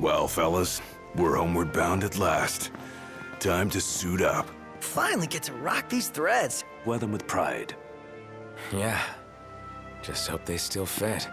Well, fellas, we're homeward bound at last. Time to suit up. Finally get to rock these threads. Wear them with pride. Yeah. Just hope they still fit.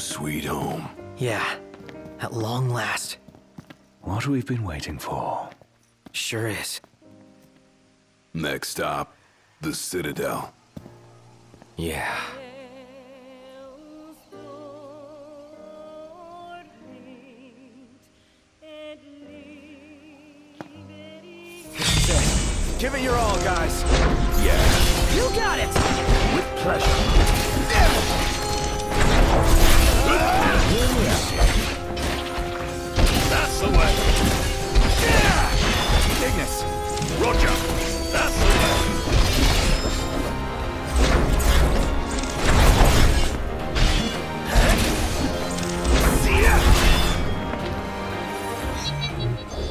Sweet home. Yeah, at long last. What we've been waiting for. Sure is. Next stop, the Citadel. Yeah. Give it your all, guys. Yeah. You got it! With pleasure. That's the way. Ignis. Roger. That's the way.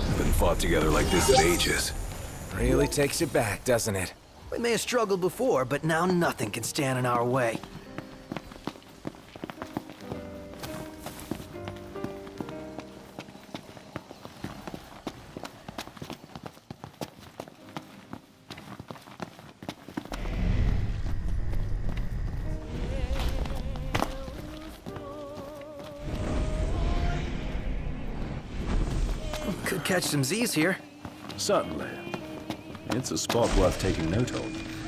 We've been fought together like this in ages. Really takes you back, doesn't it? We may have struggled before, but now nothing can stand in our way. Catch some Z's here. Certainly. It's a spot worth taking note of.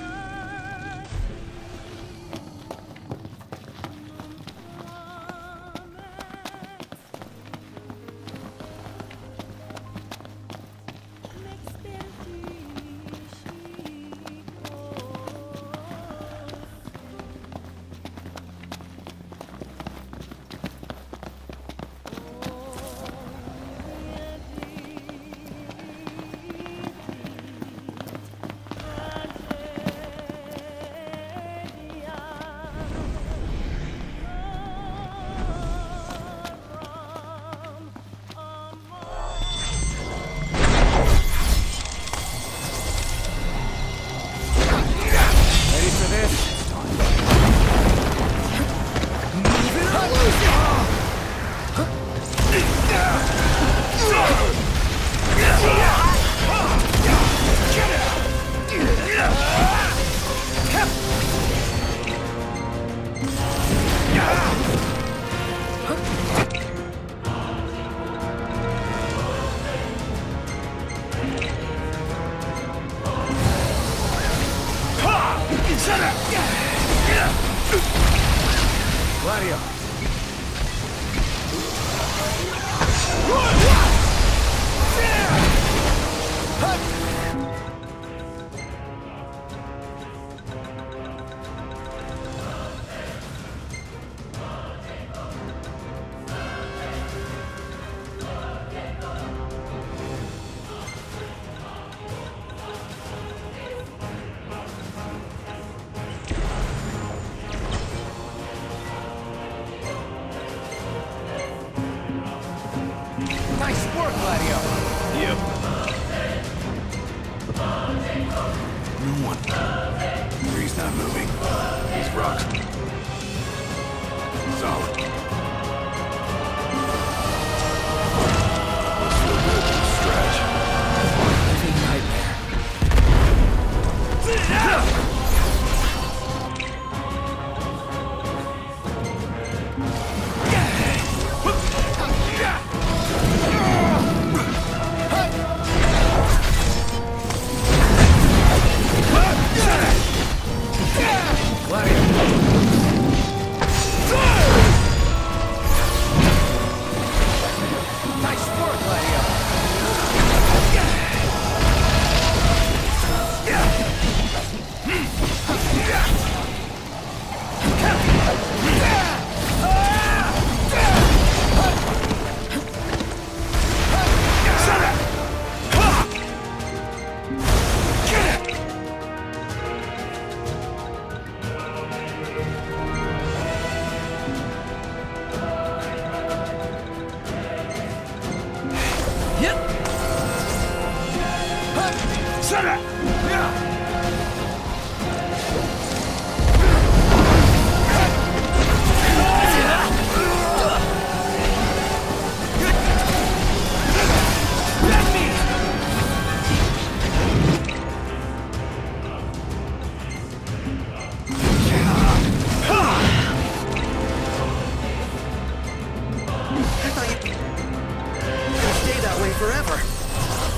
forever.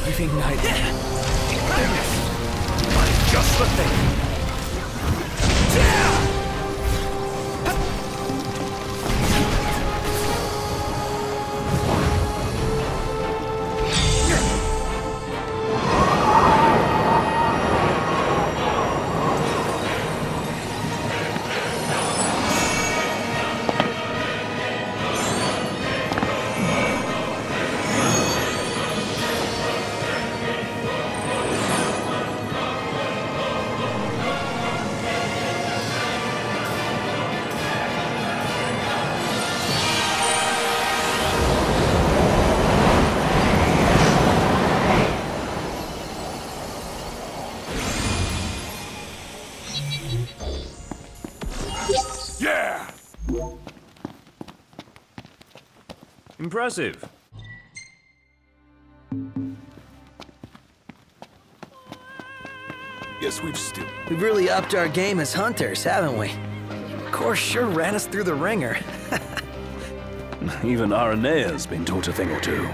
You've ignited. I'm just the thing. Impressive. Guess we've still... We've really upped our game as hunters, haven't we? Course sure ran us through the ringer. Even Aranea's been taught a thing or two.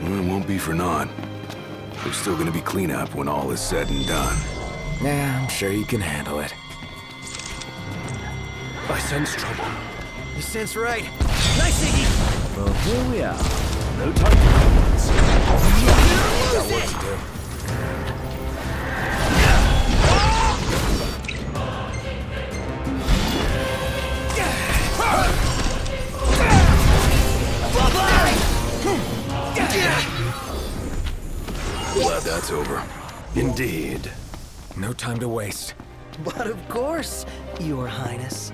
Well, it won't be for naught. There's still gonna be cleanup when all is said and done. Yeah, I'm sure you can handle it. I sense trouble. You sense right. Nice, Iggy! Well, here we are. No time for Got work to do. Glad that's over. Indeed. No time to waste. But of course, Your Highness.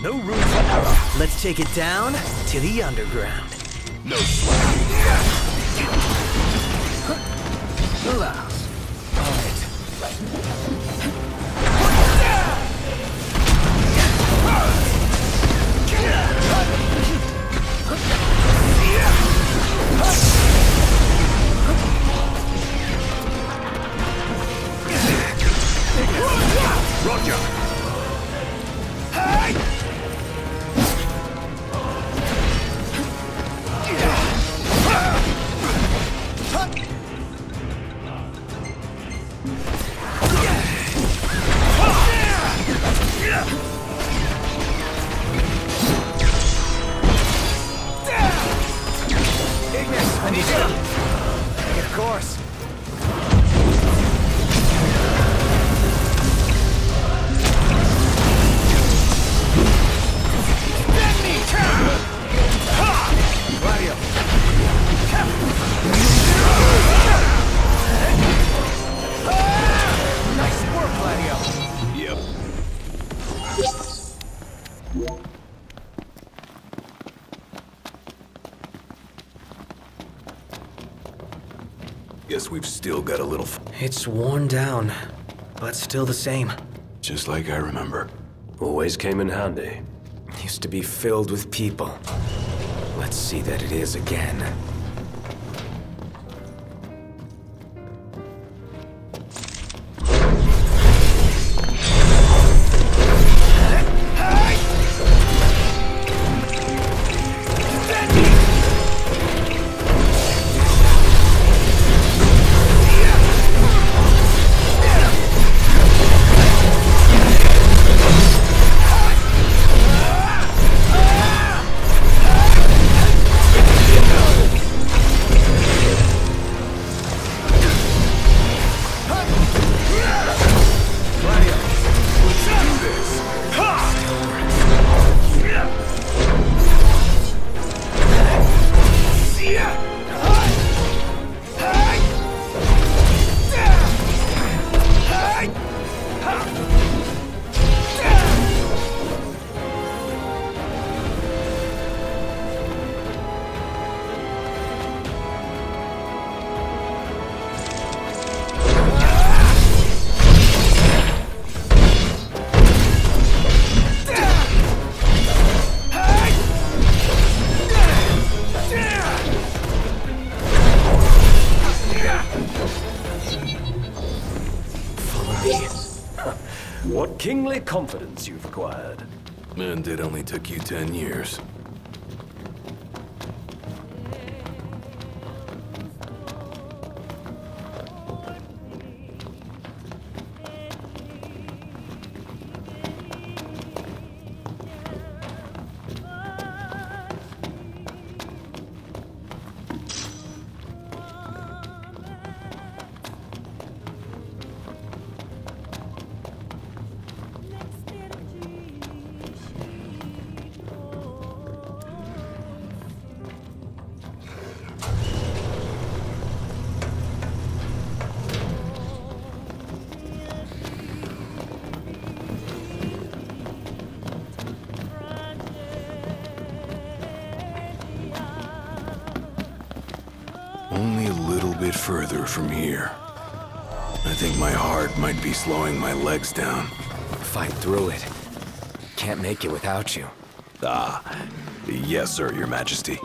No room for error. Let's take it down to the underground. No slack. Alas. Guess we've still got a little... F It's worn down, but still the same. just like I remember. Always came in handy. Used to be filled with people. Let's see that it is again. Confidence you've acquired. And it only took you ten years. Bit further from here. I think my heart might be slowing my legs down. Fight through it. Can't make it without you. Ah, yes, sir, your majesty.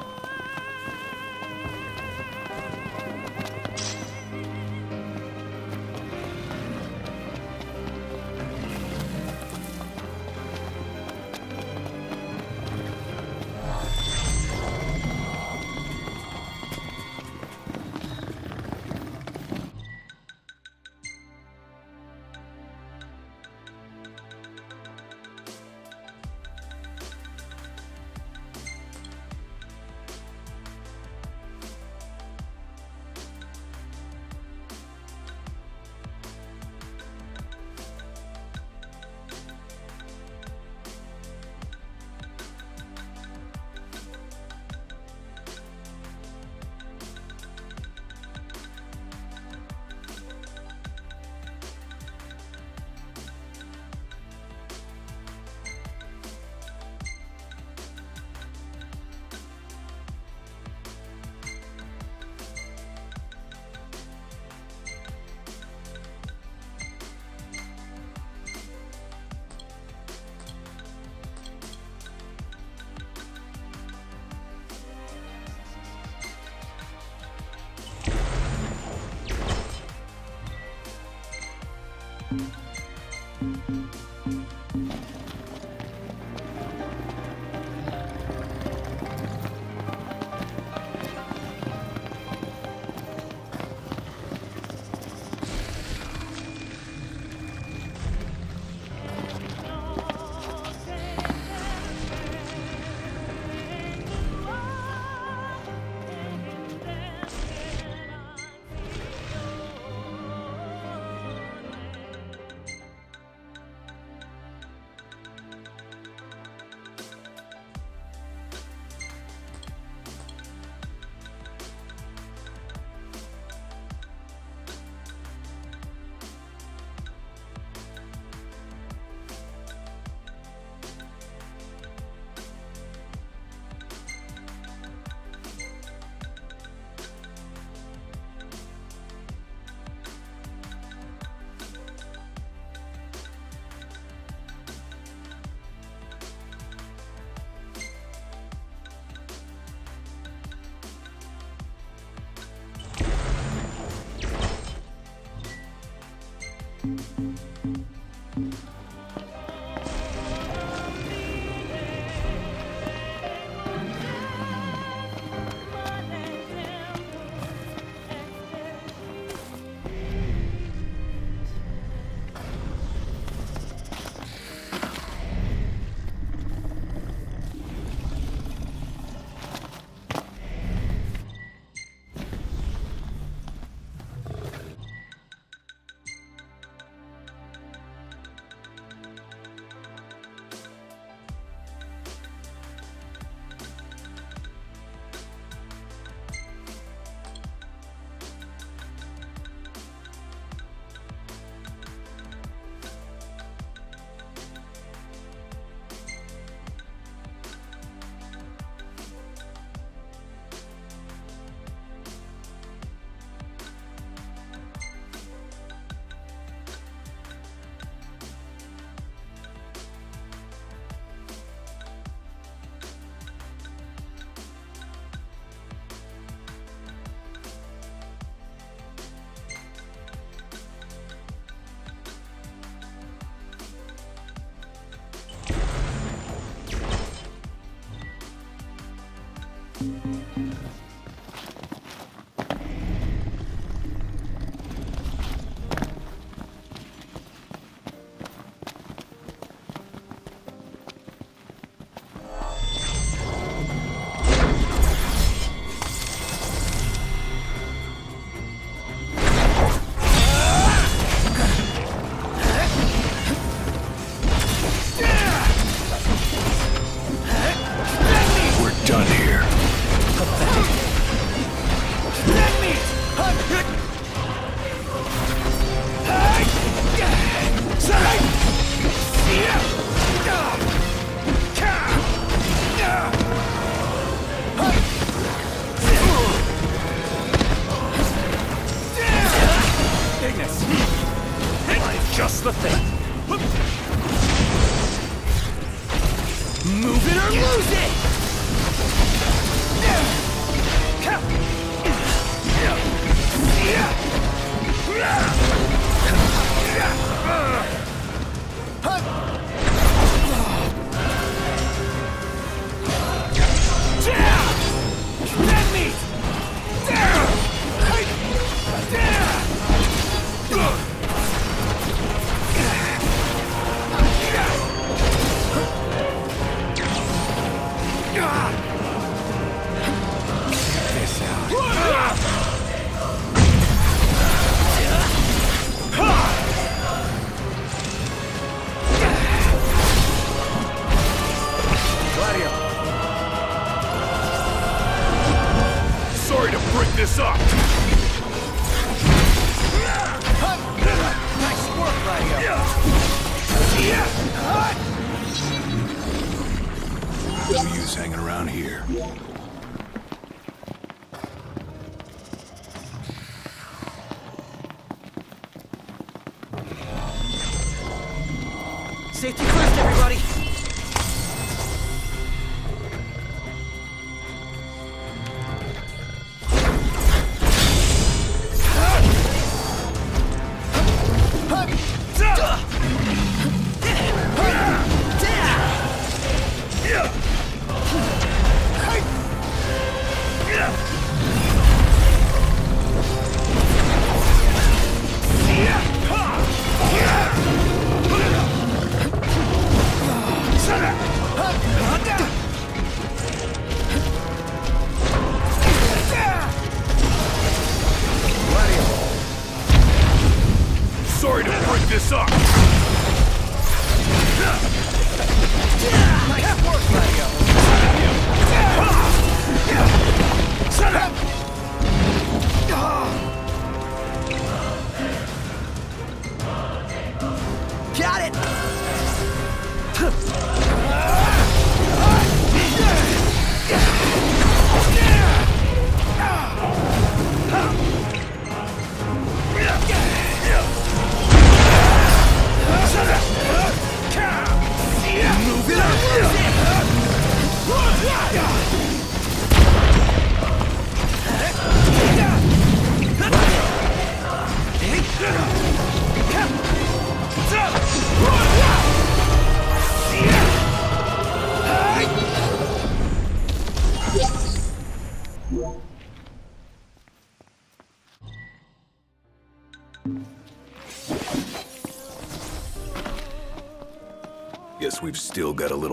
Move it or lose it!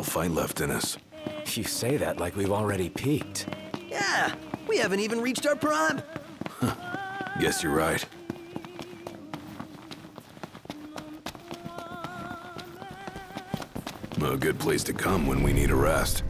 Little fight left in us. You say that like we've already peaked. Yeah, we haven't even reached our prime. Guess you're right. A good place to come when we need a rest.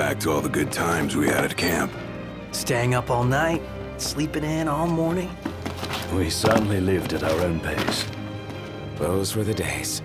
Back to all the good times we had at camp. Staying up all night, sleeping in all morning. We certainly lived at our own pace. Those were the days.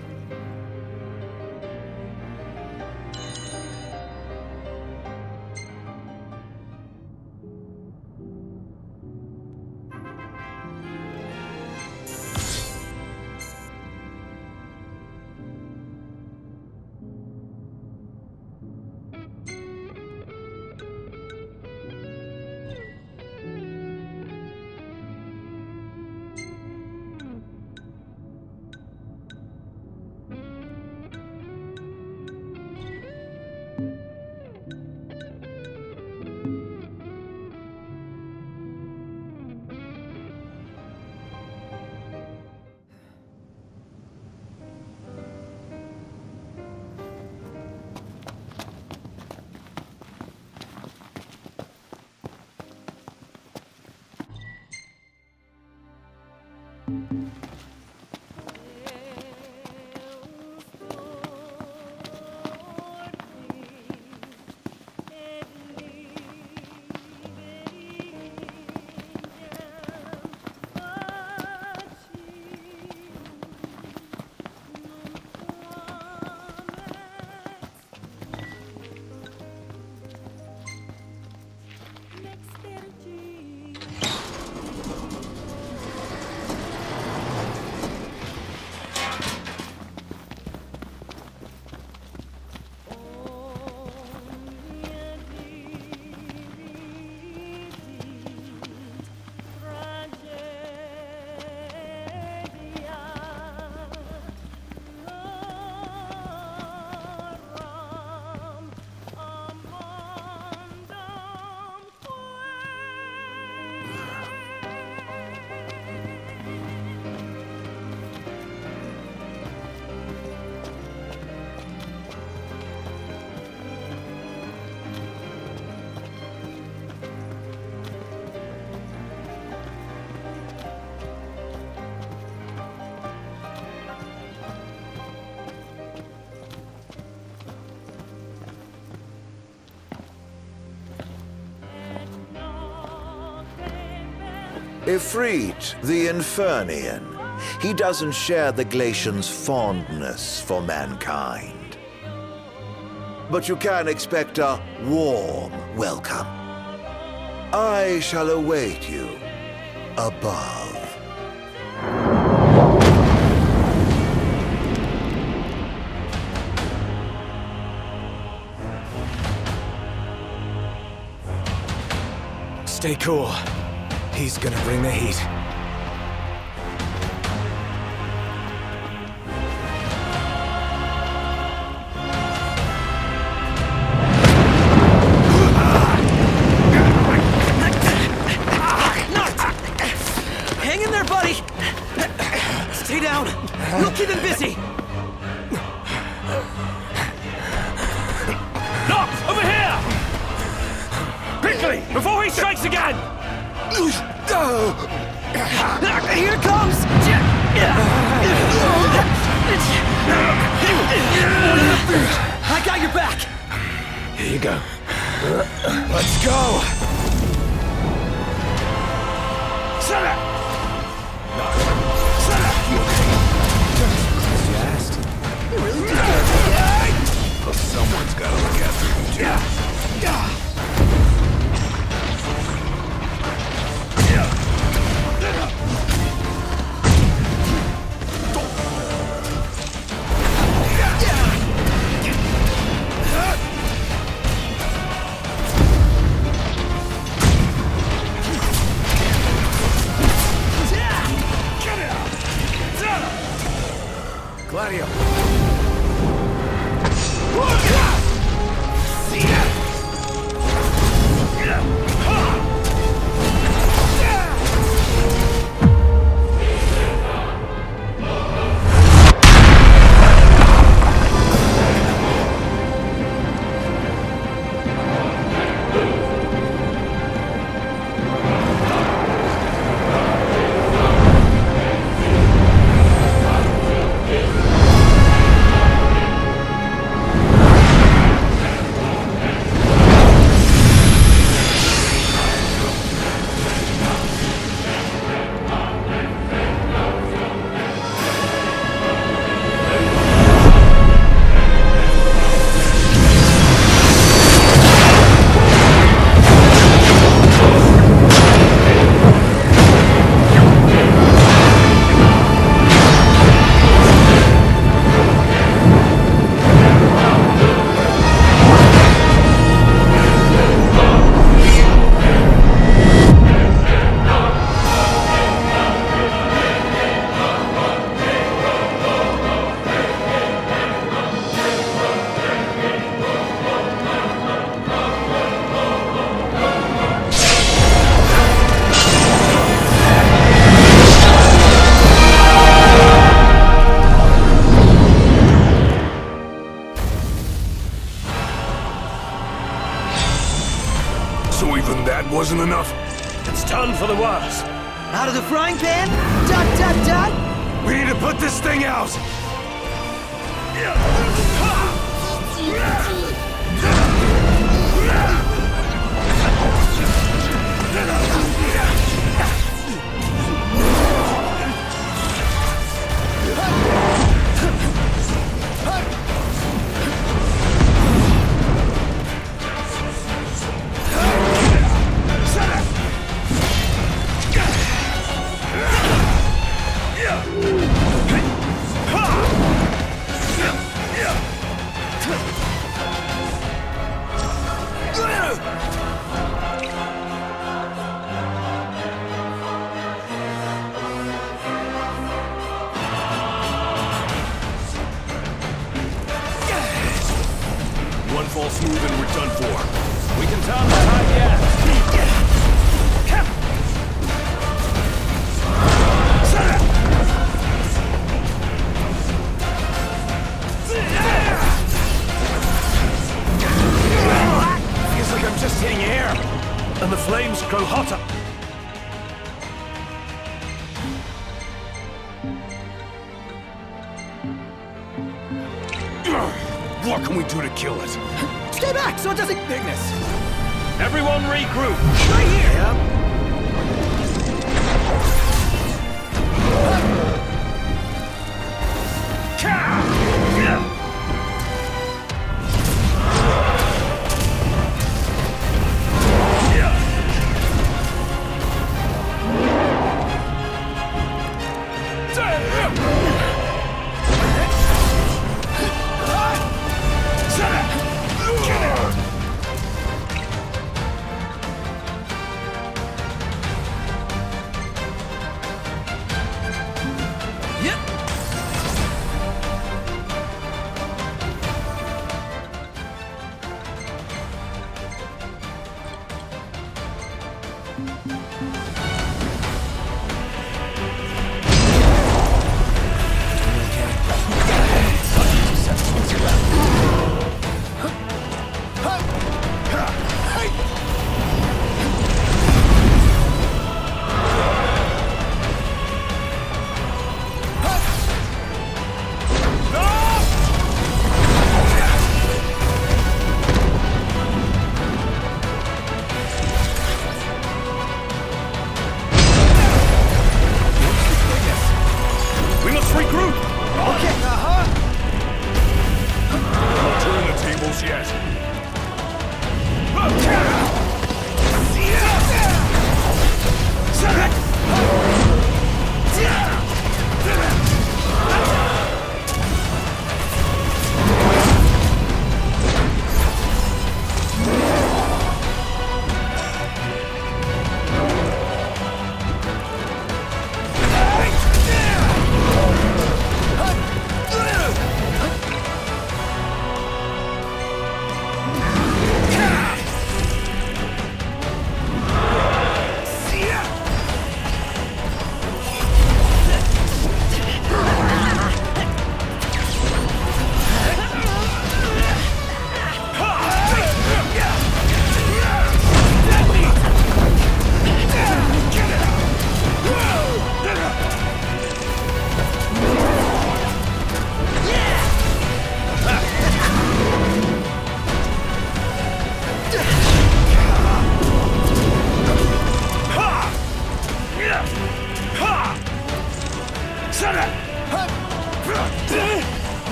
Ifrit, the Infernian. He doesn't share the Glacian's fondness for mankind. But you can expect a warm welcome. I shall await you above. Stay cool. He's gonna bring the heat. Yeah.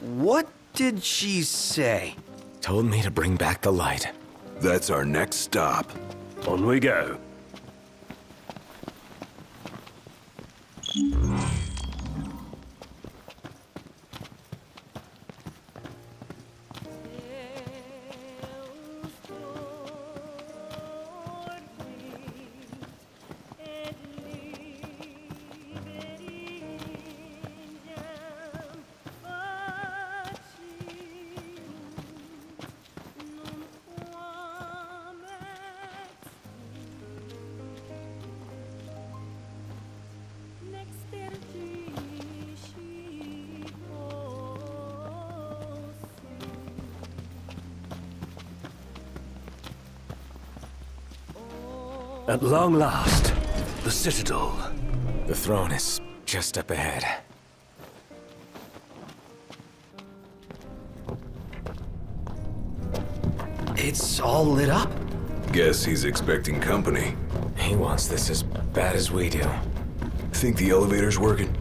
What did she say? Told me to bring back the light. That's our next stop. On we go. At long last, the Citadel. The throne is just up ahead. It's all lit up? Guess he's expecting company. He wants this as bad as we do. Think the elevator's working?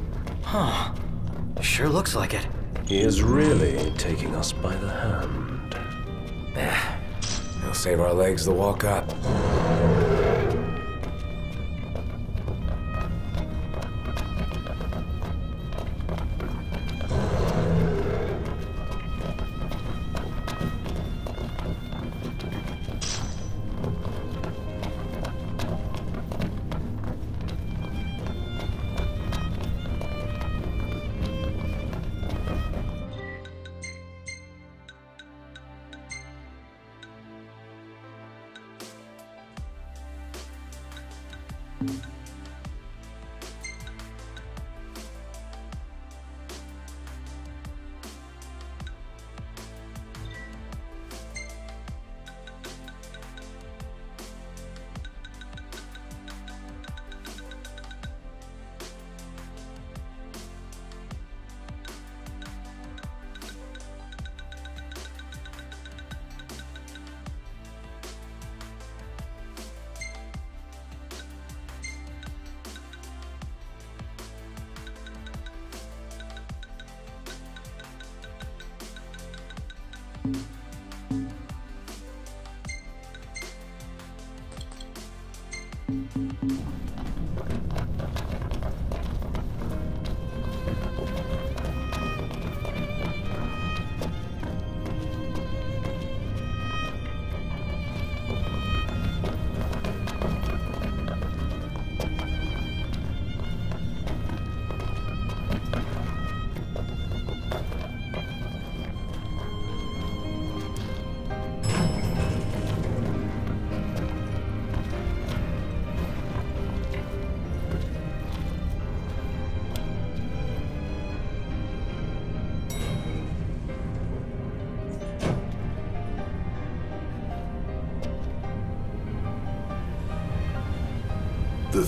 Huh. Sure looks like it. He is really taking us by the hand. Eh, he'll save our legs the walk up.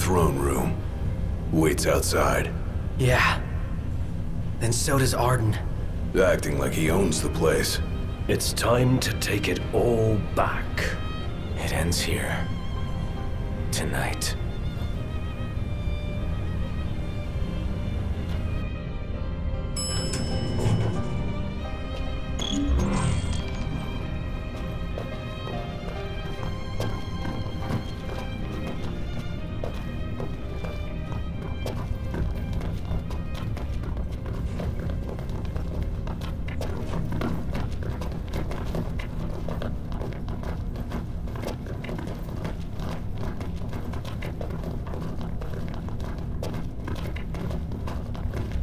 Throne room. Waits outside, Yeah. And so does Ardyn. acting like he owns the place. It's time to take it all back. It ends here. Tonight.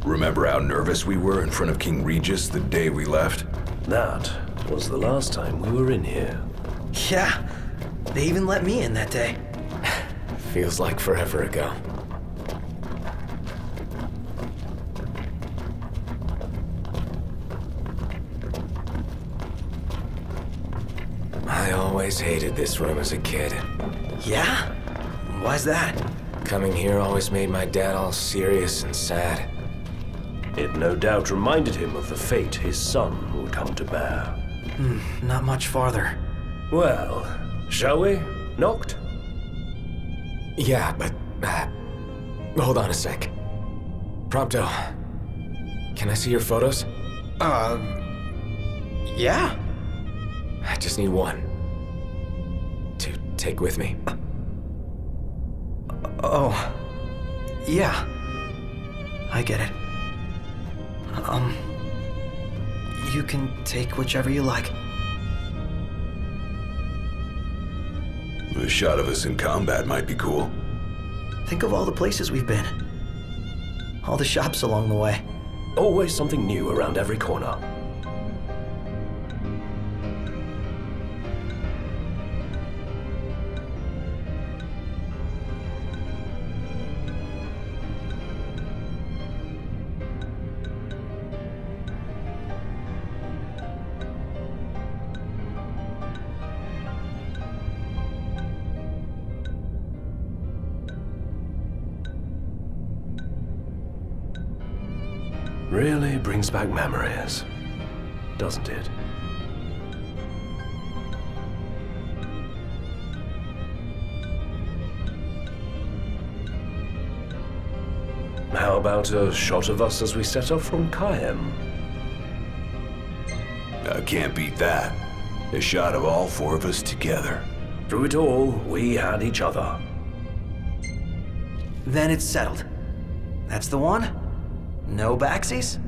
Remember how nervous we were in front of King Regis the day we left? That was the last time we were in here. Yeah. They even let me in that day. Feels like forever ago. I always hated this room as a kid. Yeah? Why's that? Coming here always made my dad all serious and sad. It no doubt reminded him of the fate his son would come to bear. Not much farther. Well, shall we, Noct? Yeah, but. Uh, hold on a sec. Prompto. Can I see your photos? Uh. Yeah. I just need one. To take with me. Oh. Yeah. I get it. Um. You can take whichever you like. A shot of us in combat might be cool. Think of all the places we've been. All the shops along the way. Always something new around every corner. Brings back memories, doesn't it? How about a shot of us as we set off from Caem? I can't beat that. A shot of all four of us together. Through it all, we had each other. Then it's settled. That's the one? No backsies?